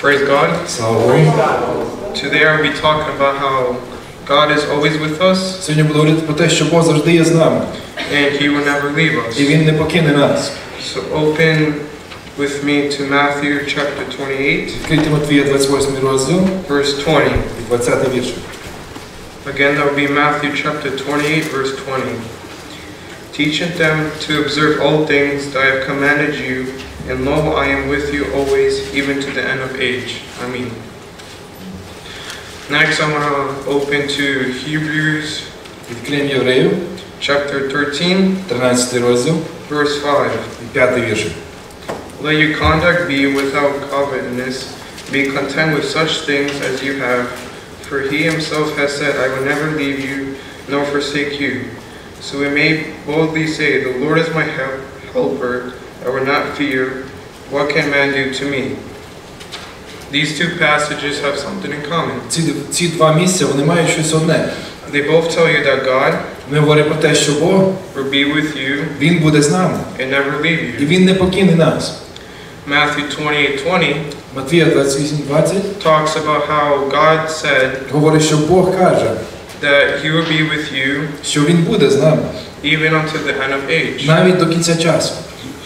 Praise God. Слава Богу. Today I'll be talking about how God is always with us Сьогодні буду говорити про те, що Бог завжди є з нами, and He will never leave і us. Він не покине нас. So open with me to Matthew chapter 28, Відкрийте Матвія 28 розділ verse 20. і 20 вірш. Again, that will be Matthew chapter 28, verse 20. Teaching them to observe all things that I have commanded you, and lo, I am with you always, even to the end of age. Amen. Next, I'm going to open to Hebrews Відкриємо Євреїв, chapter 13, 13 розділ verse 5. і 5 вірш. Let your conduct be without covetousness. Be content with such things as you have. For he himself has said, I will never leave you nor forsake you. So we may boldly say, The Lord is my help, helper. I will not fear. What can man do to me? These two passages have something in common. Ці, ці два місця вони мають щось одне. They both tell you that God Ми говоримо про те, що Бог will be with you Він буде з нами, and never leave і you. Він не покине нас. Matthew 28:20 Матвія 28:20 talks about how God said говорить, що Бог каже, that he will be with you що Він буде з нами even unto the end of age. навіть до кінця часу.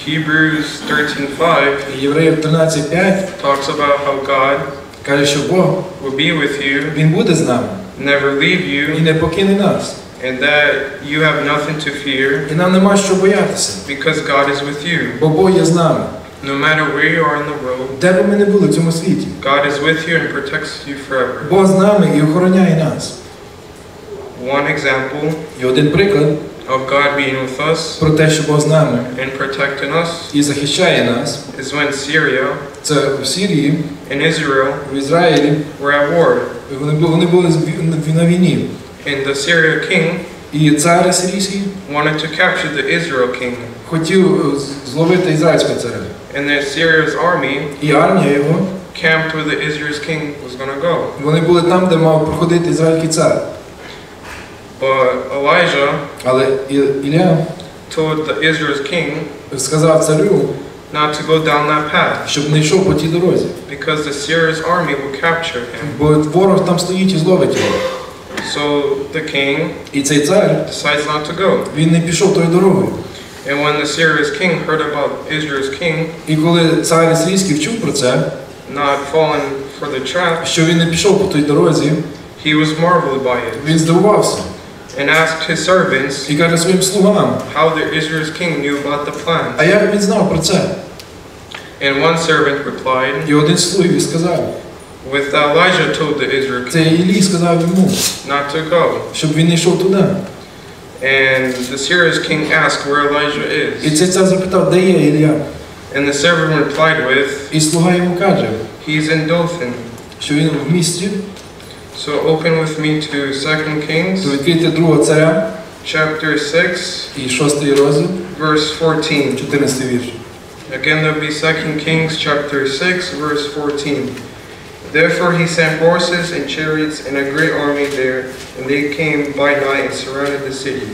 Hebrews 13:5 І Євреїв 13:5 talks about how God каже, що Бог will be with you, Він буде з нами never leave і you, не покине нас. and that you have nothing to fear І нам нема що боятися, because God is with you. бо Бог є з нами. No matter where you are in the world, Де б ми не були в цьому світі, God is with you and protects you forever. Бог з нами і охороняє нас. One example І один приклад of God being with us про те, що Бог з нами and protecting us і захищає нас, is when Syria це в Сирії, and Israel в Ізраїлі. were at war, Вони були, вони були з ві- на війні. and the Syria king І цар сирійський wanted to capture the Israel king. хотів е, з- зловити ізраїльського царя. And the Syria's army І армія його, camped where the Israel's king was going to go. вони були там, де мав проходити ізраїльський цар. But Elijah Але І- Ілля told the Israel's king сказав царю, not to go down that path щоб не йшов по тій дорозі. because the Syria's army will capture him. Бо ворог там стоїть і зловить його. So the king І цей цар, decides not to go. він не пішов тою дорогою. And when the Syria's king heard about Israel's king І коли цар сирійський вчув про це, not falling for the trap, що він не пішов по тій дорозі, he was marveled by it він здивувався and asked his servants і каже своїм слугам, how the Israel's king knew about the plan. а як він знав про це? And one servant replied, І один з слугів сказав, with Elijah told the Israel це king Іллі сказав йому, not to go. щоб він не йшов туди. And the Syria's king asked where Elijah І is. цей цар запитав, де є Ілля? And the servant replied with, І слуга йому каже, He's in Dothan. що він в місті, So open with me to 2 Kings, то відкрити другого царя chapter 6, і шостий розділ, verse 14. 14 вірш. Again, there'll be 2 Kings, chapter 6, verse 14. Therefore he sent horses and chariots and a great army there, and they came by night and surrounded the city.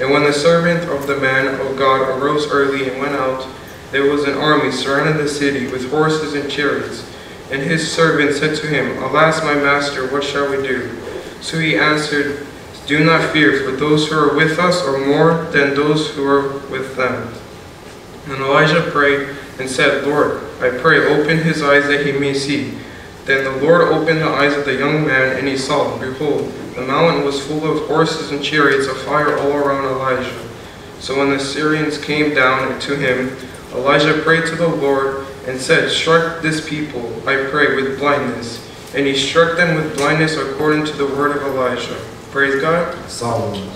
And when the servant of the man of God arose early and went out, there was an army surrounding the city with horses and chariots. And his servant said to him, Alas, my master, what shall we do? So he answered, Do not fear, for those who are with us are more than those who are with them. And Elijah prayed and said, Lord, I pray, open his eyes that he may see. Then the Lord opened the eyes of the young man, and he saw, behold, the mountain was full of horses and chariots of fire all around Elijah. So when the Syrians came down to him, Elijah prayed to the Lord and said, Strike this people, I pray, with blindness. And he struck them with blindness according to the word of Elijah. Praise God. Solomon.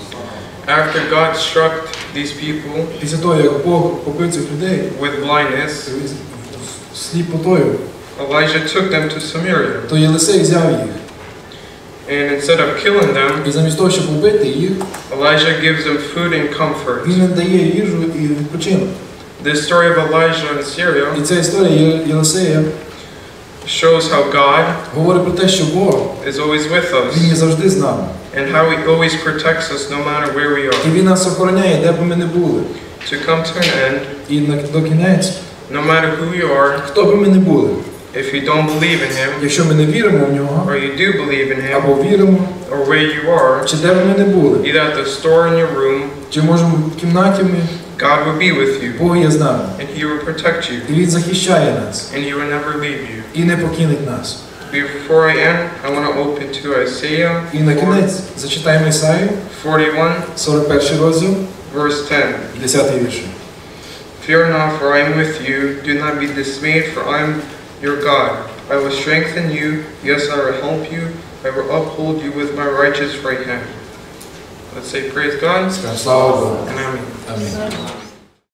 After God struck these people with blindness, Elijah took them to Samaria. And instead of killing them, Elijah gives them food and comfort. він їм дає їжу і відпочинок. This story of Elijah in Syria І ця історія Є- Єлисея shows how God говорить про те, що Бог, is always with Він є us завжди з нами. and how He always protects us no matter where we І are. Він нас охороняє, де б ми не були. To come to an end, І на, до кінець, no matter who we are, хто б ми не були, If you don't believe in him, Якщо ми не віримо в нього, or you do believe in him, або віримо, or where you are, чи де б ми не були, either at the store in your room, чи можемо в кімнаті ми, God will be with you, Бог є з нами. and he will protect you, І Він захищає нас and he will never leave you. і не покинеть нас. Before I end, I want to open to Isaiah І на кінець зачитаємо Ісаю, 41, 41 розділ, verse 10. 10 вірш. Fear not, for I am with you. Do not be dismayed, for I am your God. I will strengthen you. Yes, I will help you. I will uphold you with my righteous right hand. Let's say, Praise God Скажемо, слава Богу. and 还有那个